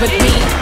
with me.